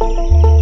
Música